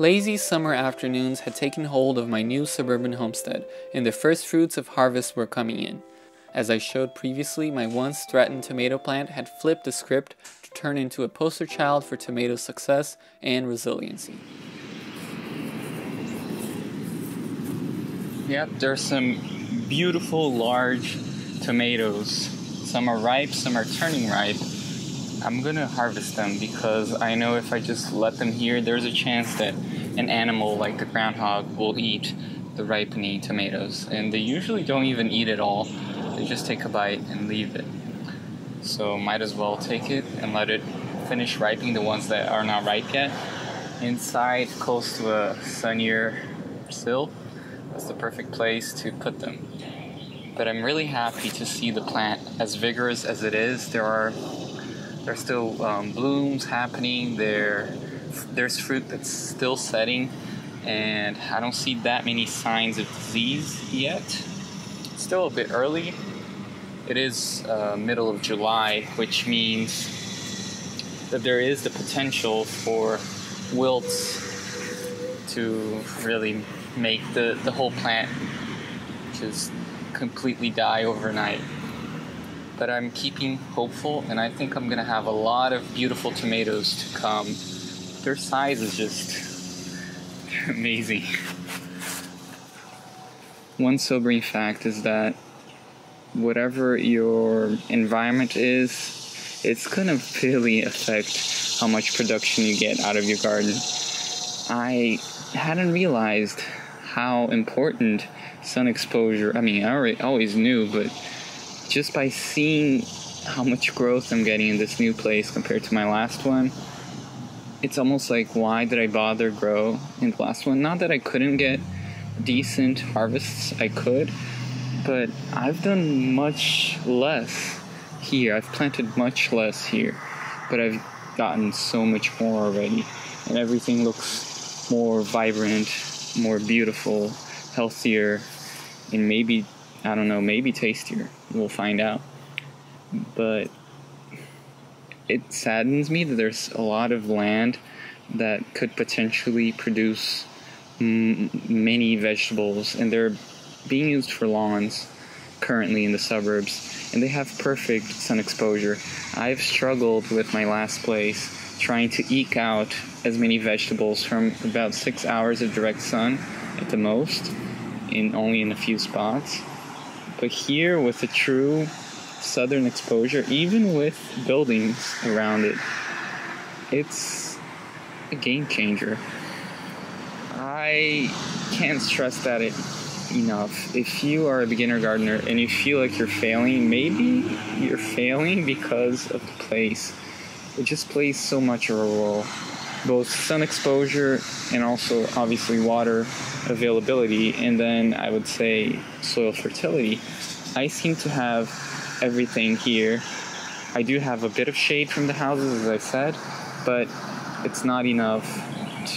Lazy summer afternoons had taken hold of my new suburban homestead, and the first fruits of harvest were coming in. As I showed previously, my once threatened tomato plant had flipped the script to turn into a poster child for tomato success and resiliency. Yep, there's some beautiful large tomatoes. Some are ripe, some are turning ripe. I'm gonna harvest them because I know if I just let them here, there's a chance that an animal like the groundhog will eat the ripening tomatoes. And they usually don't even eat it all, they just take a bite and leave it. So, might as well take it and let it finish ripening the ones that are not ripe yet. Inside, close to a sunnier sill, that's the perfect place to put them. But I'm really happy to see the plant as vigorous as it is. There are there's still um, blooms happening. There, there's fruit that's still setting, and I don't see that many signs of disease yet. It's still a bit early. It is uh, middle of July, which means that there is the potential for wilts to really make the, the whole plant just completely die overnight but I'm keeping hopeful, and I think I'm gonna have a lot of beautiful tomatoes to come. Their size is just amazing. One sobering fact is that whatever your environment is, it's gonna really affect how much production you get out of your garden. I hadn't realized how important sun exposure. I mean, I already, always knew, but just by seeing how much growth I'm getting in this new place compared to my last one, it's almost like why did I bother grow in the last one? Not that I couldn't get decent harvests, I could, but I've done much less here. I've planted much less here, but I've gotten so much more already, and everything looks more vibrant, more beautiful, healthier, and maybe I don't know, maybe tastier. We'll find out. But it saddens me that there's a lot of land that could potentially produce m- many vegetables, and they're being used for lawns currently in the suburbs, and they have perfect sun exposure. I've struggled with my last place trying to eke out as many vegetables from about six hours of direct sun at the most, in only in a few spots. But here, with a true southern exposure, even with buildings around it, it's a game changer. I can't stress that it enough. If you are a beginner gardener and you feel like you're failing, maybe you're failing because of the place. It just plays so much of a role. Both sun exposure and also obviously water availability, and then I would say soil fertility. I seem to have everything here. I do have a bit of shade from the houses, as I said, but it's not enough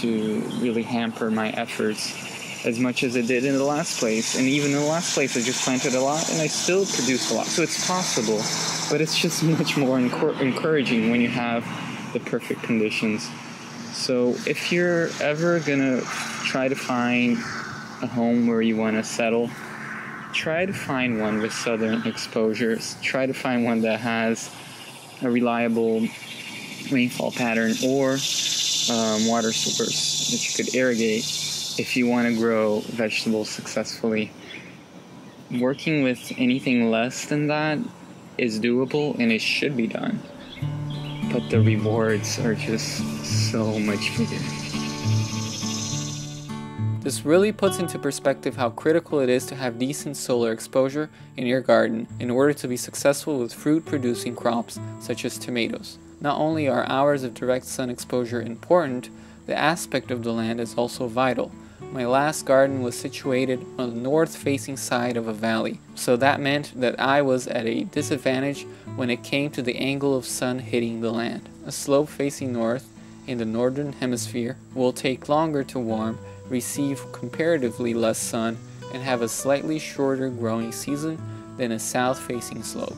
to really hamper my efforts as much as it did in the last place. And even in the last place, I just planted a lot and I still produced a lot. So it's possible, but it's just much more encouraging when you have the perfect conditions. So if you're ever gonna try to find a home where you want to settle, try to find one with southern exposures. Try to find one that has a reliable rainfall pattern or um, water source that you could irrigate if you want to grow vegetables successfully. Working with anything less than that is doable and it should be done. But the rewards are just so much bigger. This really puts into perspective how critical it is to have decent solar exposure in your garden in order to be successful with fruit producing crops such as tomatoes. Not only are hours of direct sun exposure important, the aspect of the land is also vital. My last garden was situated on the north facing side of a valley, so that meant that I was at a disadvantage when it came to the angle of sun hitting the land. A slope facing north in the northern hemisphere will take longer to warm receive comparatively less sun and have a slightly shorter growing season than a south facing slope.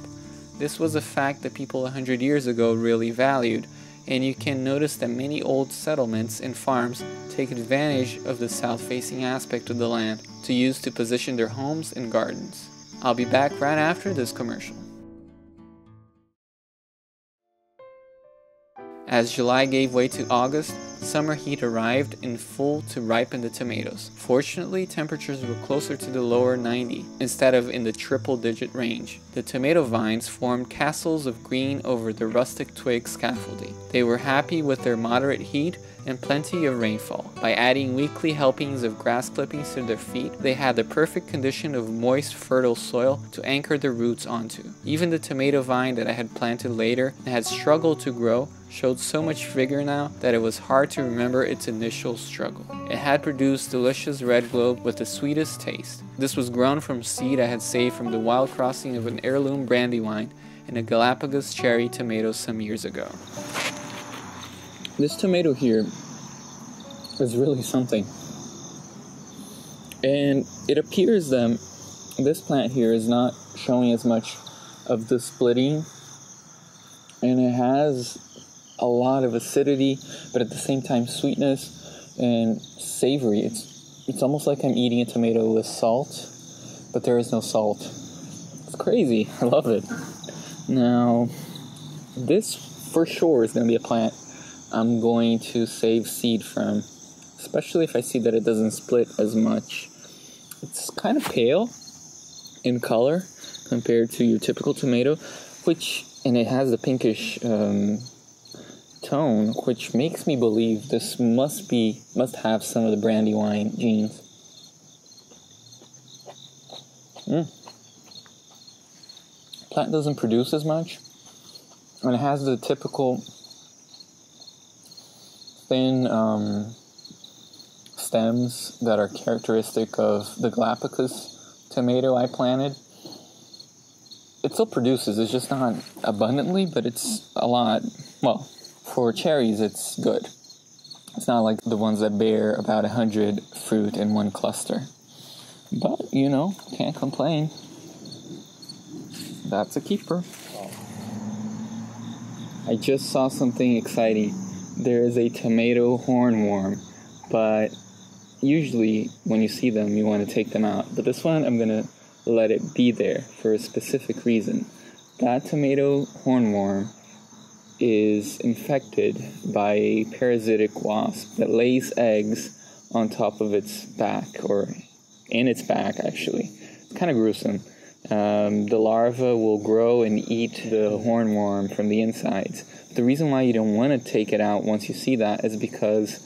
This was a fact that people 100 years ago really valued, and you can notice that many old settlements and farms take advantage of the south facing aspect of the land to use to position their homes and gardens. I'll be back right after this commercial. As July gave way to August, summer heat arrived in full to ripen the tomatoes. Fortunately, temperatures were closer to the lower 90 instead of in the triple digit range. The tomato vines formed castles of green over the rustic twig scaffolding. They were happy with their moderate heat and plenty of rainfall. By adding weekly helpings of grass clippings to their feet, they had the perfect condition of moist, fertile soil to anchor their roots onto. Even the tomato vine that I had planted later and had struggled to grow showed so much vigor now that it was hard to remember its initial struggle. It had produced delicious red globe with the sweetest taste. This was grown from seed I had saved from the wild crossing of an heirloom brandywine and a Galapagos cherry tomato some years ago. This tomato here is really something. And it appears that this plant here is not showing as much of the splitting and it has a lot of acidity, but at the same time sweetness and savory. It's it's almost like I'm eating a tomato with salt, but there is no salt. It's crazy. I love it. Now, this for sure is going to be a plant I'm going to save seed from, especially if I see that it doesn't split as much. It's kind of pale in color compared to your typical tomato, which and it has a pinkish um, tone, which makes me believe this must be must have some of the brandywine genes. Mm. Plant doesn't produce as much, and it has the typical thin um, stems that are characteristic of the Galapagos tomato I planted. It still produces, it's just not abundantly, but it's a lot. Well, for cherries, it's good. It's not like the ones that bear about a hundred fruit in one cluster. But, you know, can't complain. That's a keeper. I just saw something exciting there is a tomato hornworm, but usually when you see them, you want to take them out. But this one, I'm going to let it be there for a specific reason. That tomato hornworm is infected by a parasitic wasp that lays eggs on top of its back, or in its back, actually. It's kind of gruesome. Um, the larva will grow and eat the hornworm from the insides. The reason why you don't want to take it out once you see that is because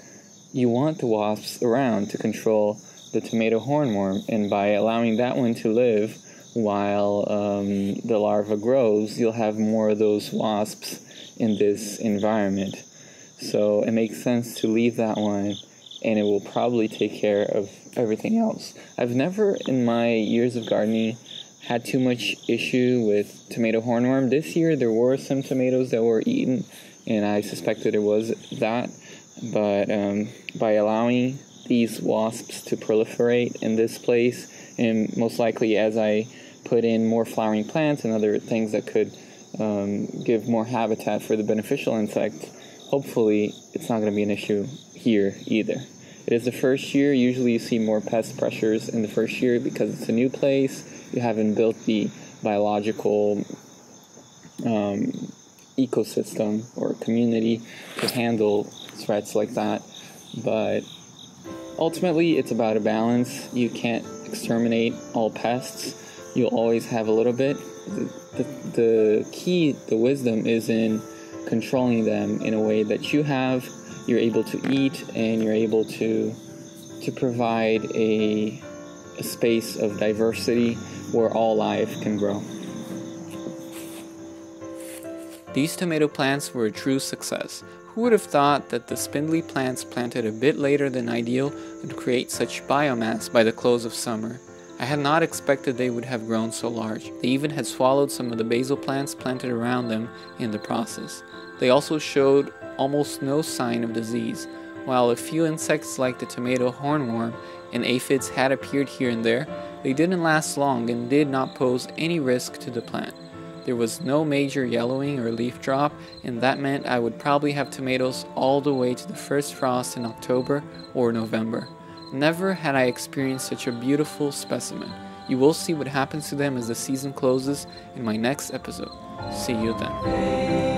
you want the wasps around to control the tomato hornworm, and by allowing that one to live while um, the larva grows, you'll have more of those wasps in this environment. So it makes sense to leave that one, and it will probably take care of everything else. I've never, in my years of gardening, had too much issue with tomato hornworm. This year there were some tomatoes that were eaten, and I suspected it was that. But um, by allowing these wasps to proliferate in this place, and most likely as I put in more flowering plants and other things that could um, give more habitat for the beneficial insects, hopefully it's not going to be an issue here either. It is the first year. Usually, you see more pest pressures in the first year because it's a new place you haven't built the biological um, ecosystem or community to handle threats like that. But ultimately, it's about a balance. You can't exterminate all pests. You'll always have a little bit. The, the, the key, the wisdom, is in controlling them in a way that you have. You're able to eat, and you're able to to provide a, a space of diversity where all life can grow. These tomato plants were a true success. Who would have thought that the spindly plants planted a bit later than ideal would create such biomass by the close of summer? I had not expected they would have grown so large. They even had swallowed some of the basil plants planted around them in the process. They also showed almost no sign of disease, while a few insects like the tomato hornworm and aphids had appeared here and there, they didn't last long and did not pose any risk to the plant. There was no major yellowing or leaf drop, and that meant I would probably have tomatoes all the way to the first frost in October or November. Never had I experienced such a beautiful specimen. You will see what happens to them as the season closes in my next episode. See you then.